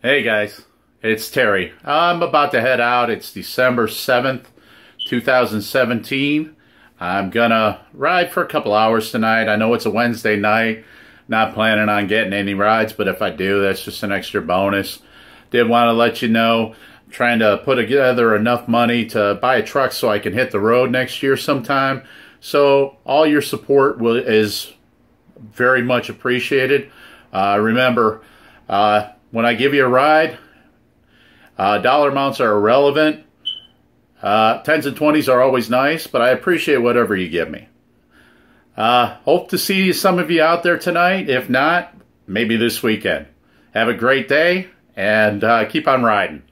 Hey guys, it's Terry. I'm about to head out. It's December 7th, 2017. I'm gonna ride for a couple hours tonight. I know it's a Wednesday night. Not planning on getting any rides, but if I do, that's just an extra bonus. Did want to let you know, I'm trying to put together enough money to buy a truck so I can hit the road next year sometime. So all your support will, is very much appreciated. Uh, remember, uh, when I give you a ride, uh, dollar amounts are irrelevant. Uh, tens and twenties are always nice, but I appreciate whatever you give me. Uh, hope to see some of you out there tonight. If not, maybe this weekend. Have a great day and uh, keep on riding.